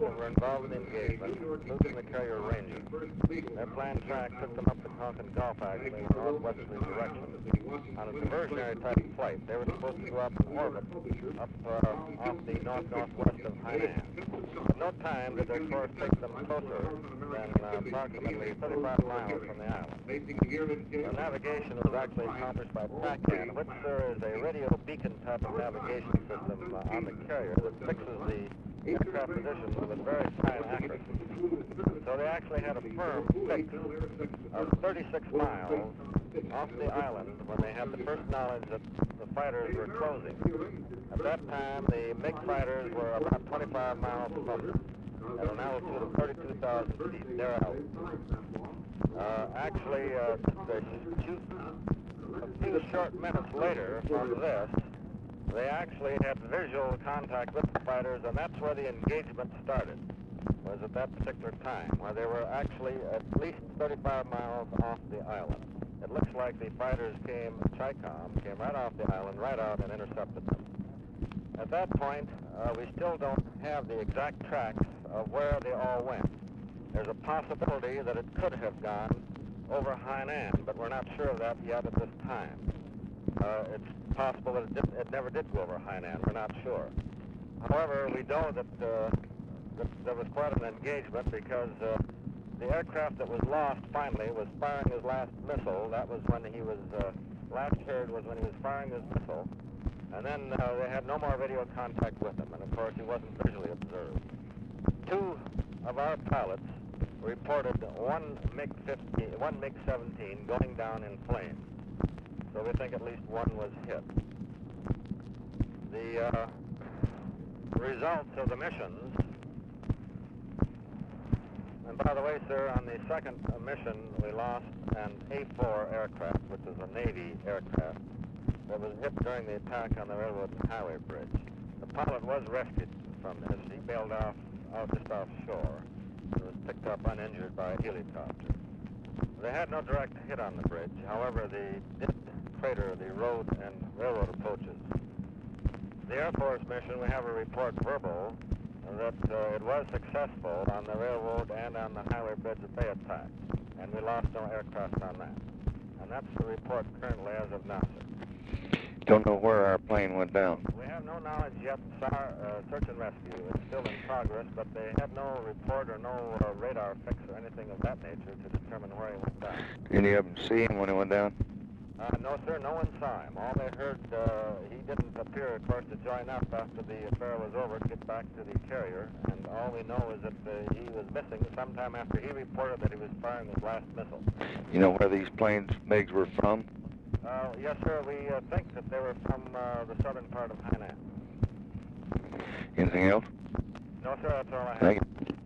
that were involved in engagement, including the carrier Ranger. Their planned track took them up the Tonkin Gulf, actually, in a northwesterly direction. On a diversionary type flight, they were supposed to go up orbit up uh, off the north-northwest of Hainan. At no time did their course take them closer than uh, approximately 35 miles from the island. The navigation was actually accomplished by TACAN, which, sir, is a radio beacon type of navigation system uh, on the carrier that fixes the aircraft position with very fine accuracy. So they actually had a firm fix of 36 miles off the island when they had the first knowledge that the fighters were closing. At that time, the MiG fighters were about 25 miles from them at an altitude of 32,000 feet. They're out. Uh, actually, uh, a few short minutes later from this, they actually had visual contact with the fighters, and that's where the engagement started, was at that particular time, where they were actually at least 35 miles off the island. It looks like the fighters came, Chicom, came right off the island, right out and intercepted them. At that point, uh, we still don't have the exact tracks of where they all went. There's a possibility that it could have gone over Hainan, but we're not sure of that yet at this time. Uh, it's possible that it, did, it never did go over Hainan. We're not sure. However, we know that, uh, that there was quite an engagement because uh, the aircraft that was lost finally was firing his last missile. That was when he was uh, last heard was when he was firing his missile. And then uh, they had no more video contact with him, and of course he wasn't visually observed. Two of our pilots reported one MiG-15, one MiG-17 going down in flames. So we think at least one was hit. The uh, results of the missions, and by the way, sir, on the second mission we lost an A-4 aircraft, which is a Navy aircraft, that was hit during the attack on the railroad and highway bridge. The pilot was rescued from this. He bailed off out just offshore and was picked up uninjured by a helicopter. They had no direct hit on the bridge. However, they did crater the road and railroad approaches. The Air Force mission, we have a report verbal that uh, it was successful on the railroad and on the highway bridge they attacked, and we lost no aircraft on that. And that's the report currently as of now, sir. Don't know where our plane went down. We have no knowledge yet. Sar, uh, search and rescue is still in progress, but they have no report or no uh, radar fix or anything of that nature to determine where he went down. Any of them see him when he went down? Uh, no, sir, no one saw him. All they heard, uh, he didn't appear, of course, to join up after the affair was over to get back to the carrier, and all we know is that uh, he was missing sometime after he reported that he was firing his last missile. You know where these planes, MiGs, were from? Uh, yes, sir. We uh, think that they were from uh, the southern part of Hainan. Anything else? No, sir. That's all I have. Thank you.